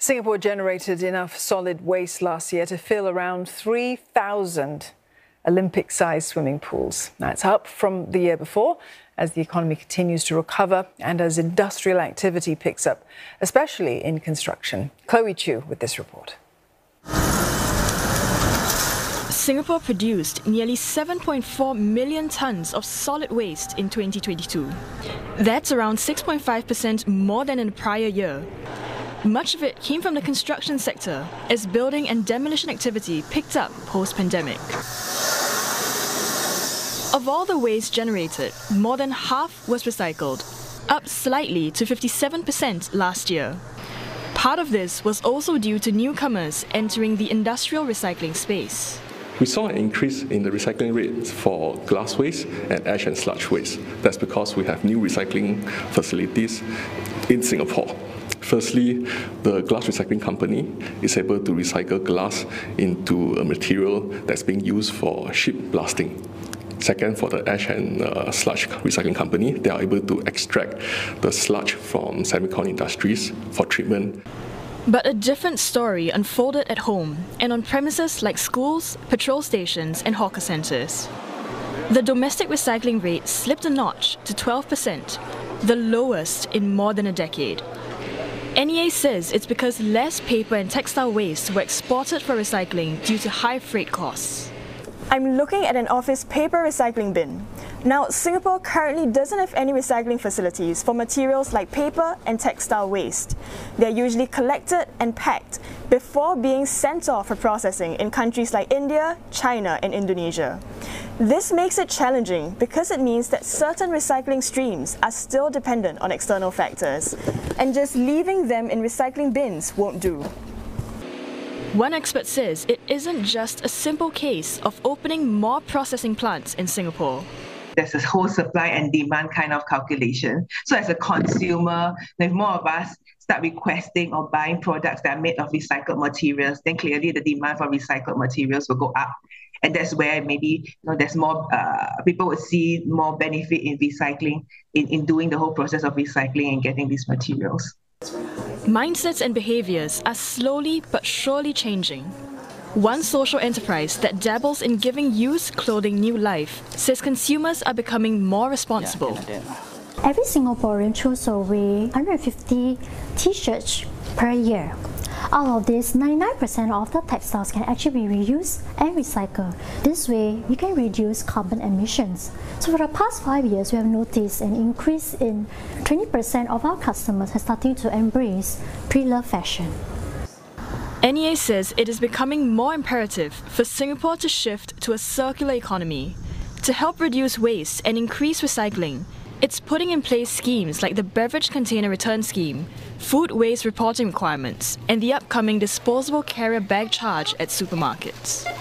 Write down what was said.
Singapore generated enough solid waste last year to fill around 3,000 Olympic sized swimming pools. That's up from the year before as the economy continues to recover and as industrial activity picks up, especially in construction. Chloe Chu with this report. Singapore produced nearly 7.4 million tonnes of solid waste in 2022. That's around 6.5% more than in the prior year. Much of it came from the construction sector as building and demolition activity picked up post pandemic. Of all the waste generated, more than half was recycled, up slightly to 57% last year. Part of this was also due to newcomers entering the industrial recycling space. We saw an increase in the recycling rates for glass waste and ash and sludge waste. That's because we have new recycling facilities in Singapore. Firstly, the glass recycling company is able to recycle glass into a material that's being used for ship blasting. Second, for the ash and uh, sludge recycling company, they are able to extract the sludge from semicon industries for treatment. But a different story unfolded at home and on premises like schools, petrol stations, and hawker centres. The domestic recycling rate slipped a notch to 12%, the lowest in more than a decade. NEA says it's because less paper and textile waste were exported for recycling due to high freight costs. I'm looking at an office paper recycling bin. Now, Singapore currently doesn't have any recycling facilities for materials like paper and textile waste. They're usually collected and packed before being sent off for processing in countries like India, China, and Indonesia. This makes it challenging because it means that certain recycling streams are still dependent on external factors, and just leaving them in recycling bins won't do. One expert says it isn't just a simple case of opening more processing plants in Singapore there's a whole supply and demand kind of calculation. So as a consumer, if more of us start requesting or buying products that are made of recycled materials, then clearly the demand for recycled materials will go up. And that's where maybe you know there's more uh, people would see more benefit in recycling, in, in doing the whole process of recycling and getting these materials. Mindsets and behaviors are slowly but surely changing. One social enterprise that dabbles in giving used clothing new life says consumers are becoming more responsible. Every Singaporean throws away 150 t-shirts per year. Out of this, 99% of the textiles can actually be reused and recycled. This way, we can reduce carbon emissions. So for the past five years, we have noticed an increase in 20% of our customers are starting to embrace pre-loved fashion. NEA says it is becoming more imperative for Singapore to shift to a circular economy. To help reduce waste and increase recycling, it's putting in place schemes like the Beverage Container Return Scheme, food waste reporting requirements, and the upcoming disposable carrier bag charge at supermarkets.